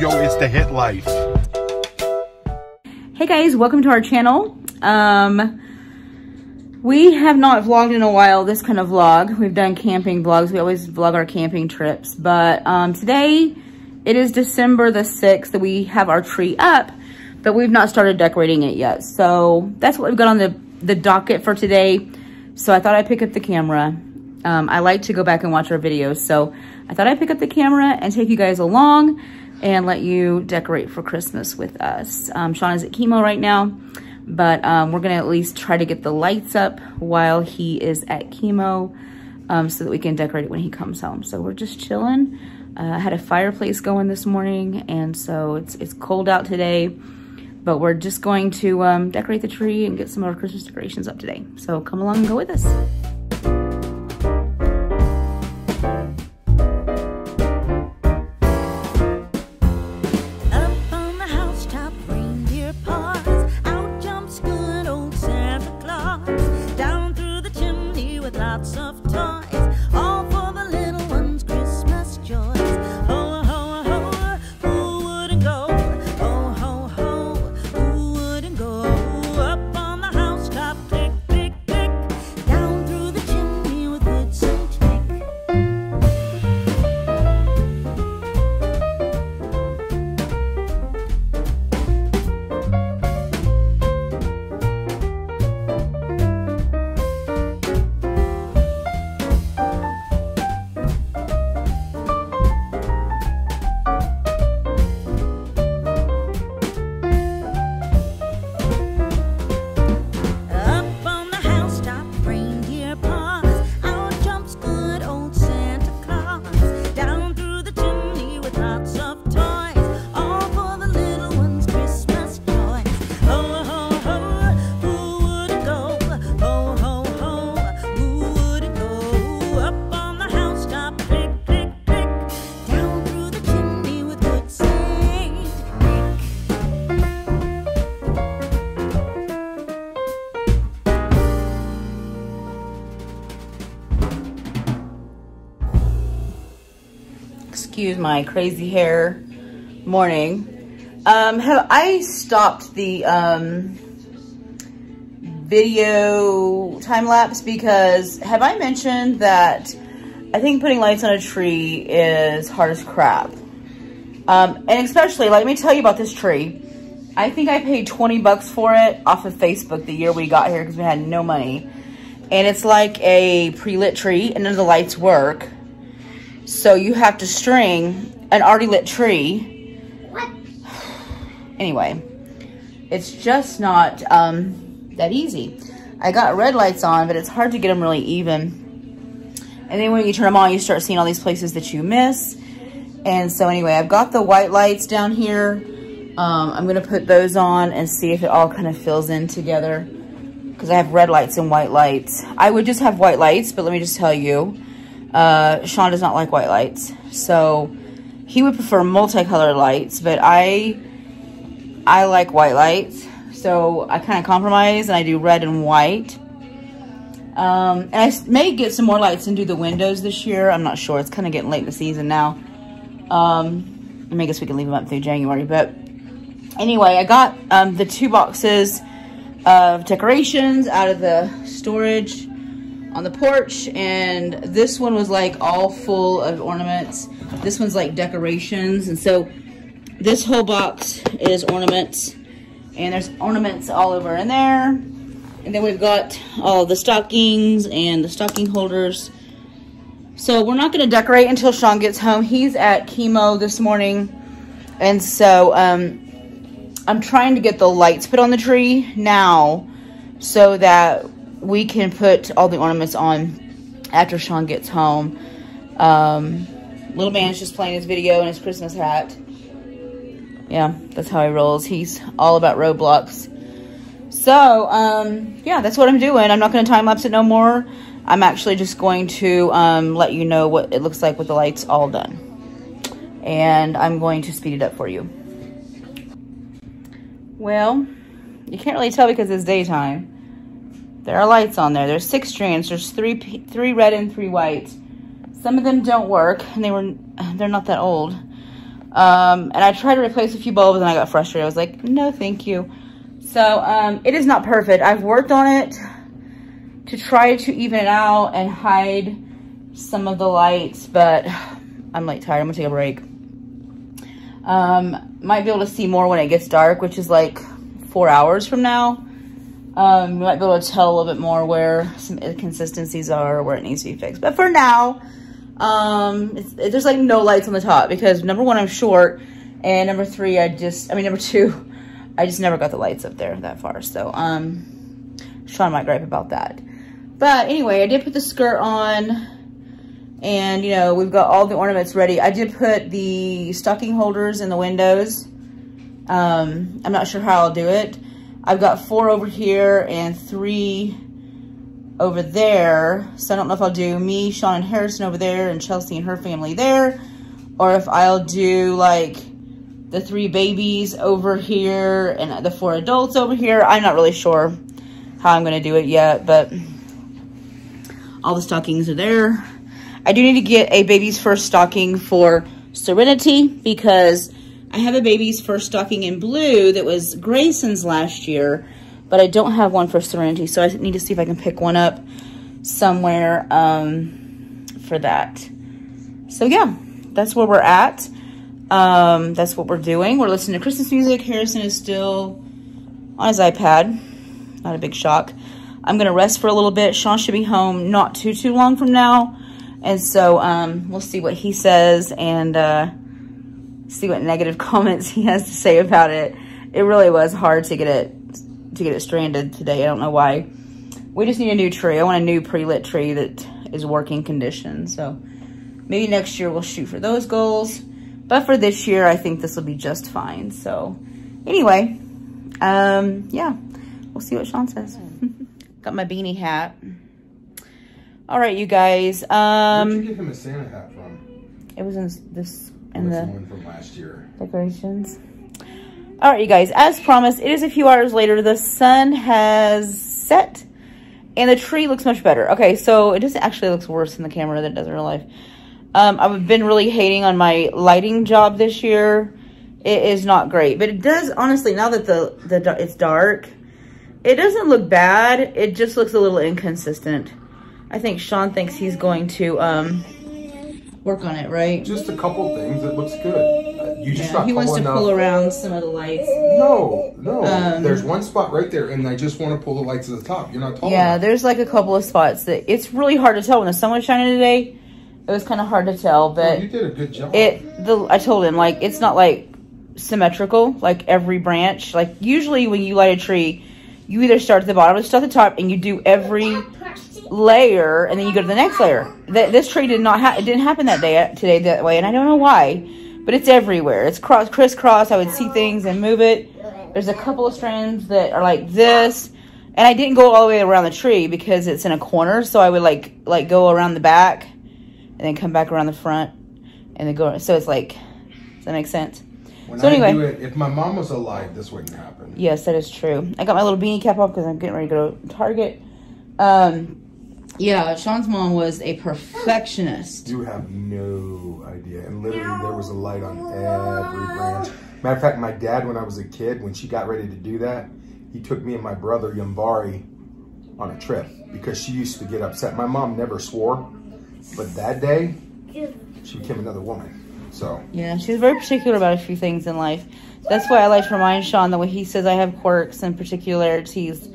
yo, it's the Hitt life. Hey guys, welcome to our channel. Um, we have not vlogged in a while, this kind of vlog. We've done camping vlogs. We always vlog our camping trips. But um, today, it is December the 6th that we have our tree up, but we've not started decorating it yet. So that's what we've got on the, the docket for today. So I thought I'd pick up the camera. Um, I like to go back and watch our videos. So I thought I'd pick up the camera and take you guys along and let you decorate for Christmas with us. Um, Sean is at chemo right now, but um, we're gonna at least try to get the lights up while he is at chemo um, so that we can decorate it when he comes home. So we're just chilling. Uh, I had a fireplace going this morning, and so it's, it's cold out today, but we're just going to um, decorate the tree and get some of our Christmas decorations up today. So come along and go with us. Excuse my crazy hair morning. Um, have I stopped the um, video time lapse because have I mentioned that I think putting lights on a tree is hard as crap. Um, and especially, let me tell you about this tree. I think I paid 20 bucks for it off of Facebook the year we got here because we had no money. And it's like a pre-lit tree and none of the lights work. So you have to string an already lit tree. What? Anyway, it's just not um, that easy. I got red lights on, but it's hard to get them really even. And then when you turn them on, you start seeing all these places that you miss. And so anyway, I've got the white lights down here. Um, I'm going to put those on and see if it all kind of fills in together. Because I have red lights and white lights. I would just have white lights, but let me just tell you, uh, Sean does not like white lights. So he would prefer multicolored lights, but I, I like white lights. So I kind of compromise and I do red and white. Um, and I may get some more lights and do the windows this year. I'm not sure. It's kind of getting late in the season now. Um, I guess we can leave them up through January. But anyway, I got um, the two boxes of decorations out of the storage on the porch and this one was like all full of ornaments. This one's like decorations and so this whole box is ornaments and there's ornaments all over in there. And then we've got all the stockings and the stocking holders. So we're not going to decorate until Sean gets home. He's at chemo this morning. And so um, I'm trying to get the lights put on the tree now so that we can put all the ornaments on after Sean gets home. Um, little man's just playing his video in his Christmas hat. Yeah, that's how he rolls. He's all about Roblox. So, um, yeah, that's what I'm doing. I'm not going to time lapse it no more. I'm actually just going to um, let you know what it looks like with the lights all done. And I'm going to speed it up for you. Well, you can't really tell because it's daytime. There are lights on there. There's six strands. There's three three red and three white. Some of them don't work, and they were they're not that old. Um, and I tried to replace a few bulbs and I got frustrated. I was like, no, thank you. So um, it is not perfect. I've worked on it to try to even it out and hide some of the lights, but I'm like tired. I'm gonna take a break. Um, might be able to see more when it gets dark, which is like four hours from now. Um, you might be able to tell a little bit more where some inconsistencies are, where it needs to be fixed. But for now, um, it, there's like no lights on the top because number one, I'm short, and number three, I just, I mean, number two, I just never got the lights up there that far. So, um, Sean might gripe about that. But anyway, I did put the skirt on and, you know, we've got all the ornaments ready. I did put the stocking holders in the windows. Um, I'm not sure how I'll do it. I've got four over here and three over there. So I don't know if I'll do me, Sean, and Harrison over there and Chelsea and her family there. Or if I'll do like the three babies over here and the four adults over here. I'm not really sure how I'm going to do it yet, but all the stockings are there. I do need to get a baby's first stocking for Serenity because I have a baby's first stocking in blue that was Grayson's last year, but I don't have one for Serenity, so I need to see if I can pick one up somewhere um, for that. So yeah, that's where we're at. Um, that's what we're doing. We're listening to Christmas music. Harrison is still on his iPad. Not a big shock. I'm going to rest for a little bit. Sean should be home not too, too long from now. And so um, we'll see what he says and uh, see what negative comments he has to say about it. It really was hard to get it to get it stranded today. I don't know why. We just need a new tree. I want a new pre-lit tree that is working condition. So maybe next year we'll shoot for those goals. But for this year, I think this will be just fine. So anyway, um, yeah, we'll see what Sean says. Got my beanie hat. All right, you guys. Um, Where'd you get him a Santa hat from? It was in this That's the the one from last year. decorations. All right, you guys. As promised, it is a few hours later. The sun has set, and the tree looks much better. Okay, so it just actually looks worse in the camera than it does in real life. Um, I've been really hating on my lighting job this year. It is not great, but it does honestly. Now that the the it's dark, it doesn't look bad. It just looks a little inconsistent. I think Sean thinks he's going to um, work on it, right? Just a couple things. It looks good. Uh, you just Yeah, he wants to enough. pull around some of the lights. No, no. Um, There's one spot right there, and I just want to pull the lights to the top. You're not tall Yeah, enough. there's like a couple of spots that it's really hard to tell when the sun was shining today. It was kind of hard to tell, but you did a good job. it the I told him like it's not like symmetrical like every branch. Like usually when you light a tree, you either start at the bottom or start at the top, and you do every layer, and then you go to the next layer. Th- this tree did not ha- it didn't happen that day today that way, and I don't know why, but it's everywhere. It's cross crisscross. I would see things and move it. There's a couple of strands that are like this. And I didn't go all the way around the tree because it's in a corner, so I would like like go around the back and then come back around the front and then go so it's like does that make sense? when so anyway. it, if my mom was alive, this wouldn't happen. Yes, that is true. I got my little beanie cap off because I'm getting ready to go to Target. Um yeah, Sean's mom was a perfectionist. You have no idea. And literally, there was a light on every branch. Matter of fact, my dad, when I was a kid, when she got ready to do that, he took me and my brother Yambari on a trip because she used to get upset. My mom never swore, but that day, she became another woman. So, Yeah, she's very particular about a few things in life. That's why I like to remind Sean that when he says I have quirks and particularities,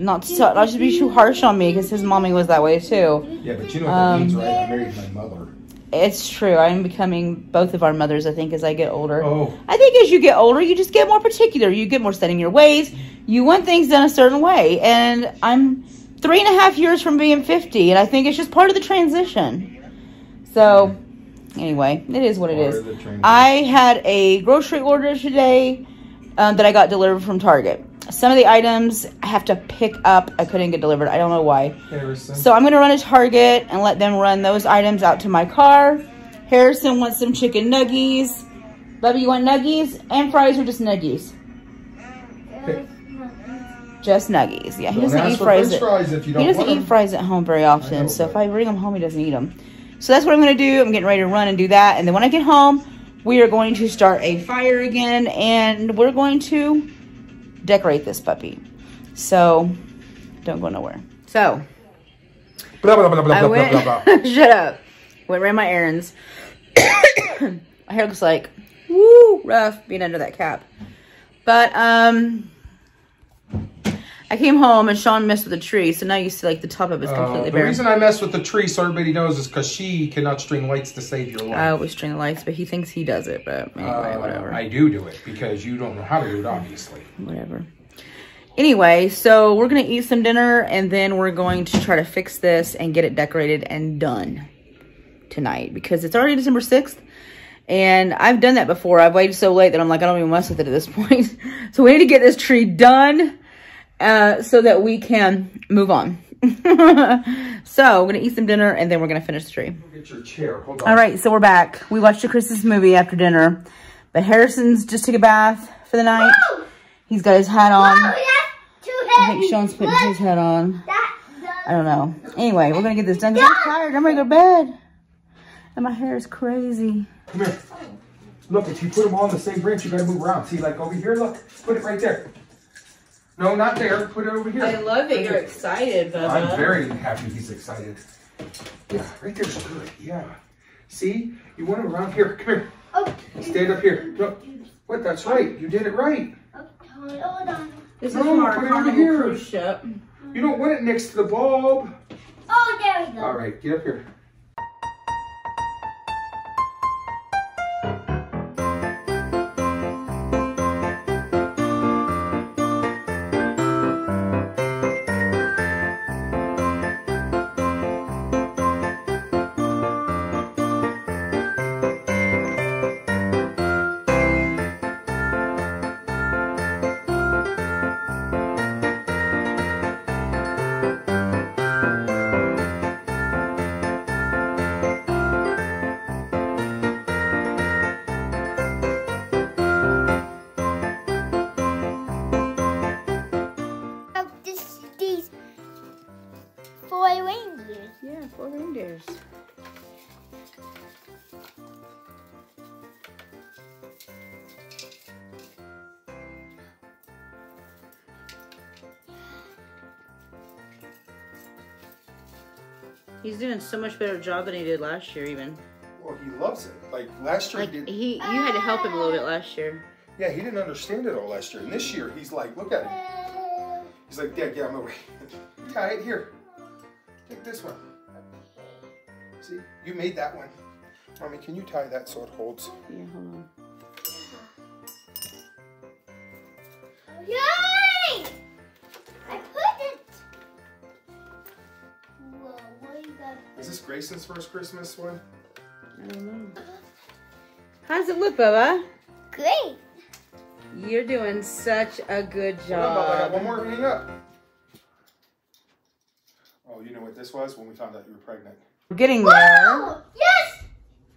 not to not to be too harsh on me because his mommy was that way too. yeah, but you know what Um, that means, right? I married my mother. It's true. I'm becoming both of our mothers, I think, as I get older. Oh. I think as you get older, you just get more particular. You get more set in your ways. You want things done a certain way. And I'm three and a half years from being 50, and I think it's just part of the transition. So, anyway, it is what it is. of the transition. I had a grocery order today um, that I got delivered from Target. Some of the items I have to pick up. I couldn't get delivered. I don't know why. Harrison. So I'm going to run to Target and let them run those items out to my car. Harrison wants some chicken nuggies. Bubby, you want nuggies and fries or just nuggies? Pick- Just nuggies. Yeah, he Don't doesn't eat fries. At, fries if you don't he doesn't eat them. fries at home very often. So if I bring them home, he doesn't eat them. So that's what I'm going to do. I'm getting ready to run and do that. And then when I get home, we are going to start a fire again and we're going to decorate this puppy. So don't go nowhere. So Blah, blah, blah, blah, I blah, went, blah, blah. shut up. Went ran my errands. my hair looks like woo rough being under that cap. But um I came home and Sean messed with the tree, so now you see like the top of it's Uh, completely the bare. The reason I mess with the tree, so everybody knows, is because she cannot string lights to save your life. I always string the lights, but he thinks he does it. But anyway, Uh, whatever. I do do it because you don't know how to do it, obviously. whatever. Anyway, so we're gonna eat some dinner and then we're going to try to fix this and get it decorated and done tonight because it's already December 6th and I've done that before. I've waited so late that I'm like, I don't even mess with it at this point. so we need to get this tree done uh, so that we can move on. so we're gonna eat some dinner and then we're gonna finish the tree. Get your chair. Hold on. All right, so we're back. We watched a Christmas movie after dinner, but Harrison's just took a bath for the night. He's got his hat on. Oh, that's too I think Sean's putting his hat on. That, I don't know. Anyway, we're gonna get this done 'cause I'm tired. I'm ready to go to bed. And my hair is crazy. Come here. Look, if you put them all on the same branch, you gotta move around. See, like over here, look. Put it right there. No, not there. Put it over here. I love that you're excited, Bubba. I'm very happy he's excited. Yeah, right there's good. Yeah. See? You want him around here. Come here. oh, Stand up here. Look. What? That's right. You did it right. hold on. This is from put it over here. cruise ship. You don't want it next to the bulb. Oh, there we go. All right, get up here. He's doing so much better job than he did last year, even. Well, he loves it. Like last year, Like he did. he, you had to help him a little bit last year. Yeah, he didn't understand it all last year. And this year, he's like, look at him. He's like, Dad, get out of my way. Tie it here. Take this one. See, you made that one. Mommy, can you tie that so it holds? Yeah, hold on. Is this Grayson's first Christmas one? I don't know. How's it look, Bubba? Great. You're doing such a good Hold on, Bob, I got one job. more hang up. Oh, you know what this was when we found out you were pregnant. We're getting there. Oh, yes.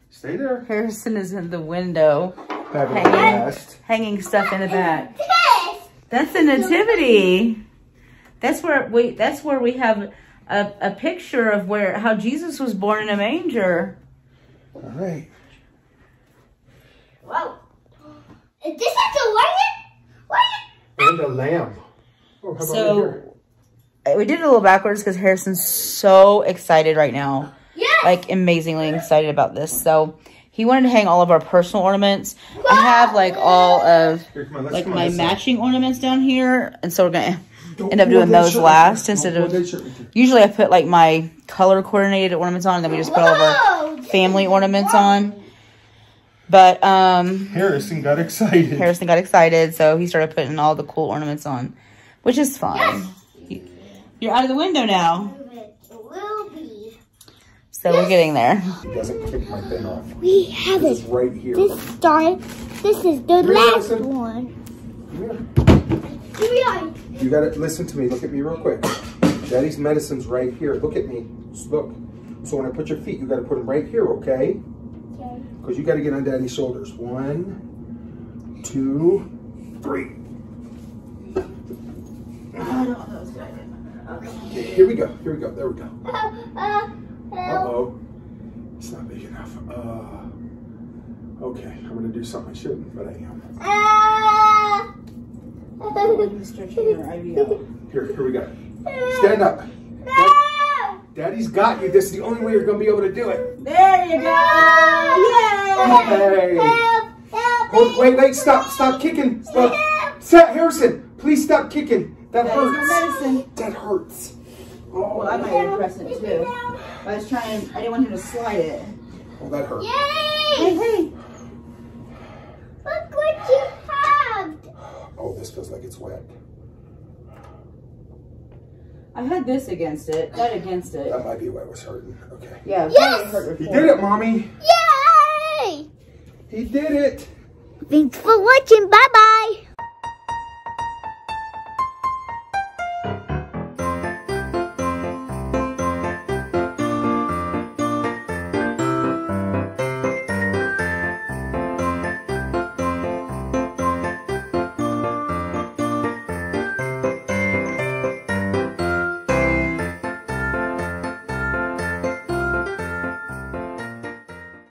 Stay there. Harrison is in the window Hanging. hanging stuff in the back. That's the nativity. That's where we that's where we have a, a picture of where how Jesus was born in a manger. All right. Whoa. Is this like a lion? Lion? And a lamb. Oh, how about So we did it a little backwards because Harrison's so excited right now. Yes. Like amazingly excited about this. So he wanted to hang all of our personal ornaments. I have like all of Here, on, like my this side. matching ornaments down here. And so we're gonna Don't end up doing those last instead of Don't pull that shirt right there. usually I put like my color coordinated ornaments on and then we just put all of our family ornaments on. But um Harrison got excited. Harrison got excited, so he started putting all the cool ornaments on, which is fine. You- You're out of the window now, It will be. so we're getting there. He doesn't take my thing off. We have This it. is right here. This start. This is the Here, last listen. one. Come here. Here we are. You gotta listen to me. Look at me real quick. Daddy's medicine's right here. Look at me. Just look. So when I put your feet, you gotta put them right here, okay? Okay. Because you gotta get on Daddy's shoulders. One, two, three. Okay, here we go. Here we go. There we go. Uh, uh, Uh oh. It's not big enough. Uh. Okay, I'm gonna do something I shouldn't, but I am. Stretching your IVL. Here, here we go. Stand up. No. Daddy's got you. This is the only way you're gonna be able to do it. There you go! Yay! Hey. Help! Help Hold, me! wait, wait, stop, stop kicking. Stop. Set Harrison, please stop kicking. That That is hurts. medicine. That hurts. Well, I might need a press it too. I was trying, I didn't want him to slide it. Oh, that hurt. Yay! hey! Look what you have! Oh, this feels like it's wet. I had this against it, that against it. That might be why it was hurting. Okay. Yeah, Yes! hurt He did it, mommy. Yay! He did it. Thanks for watching. Bye bye.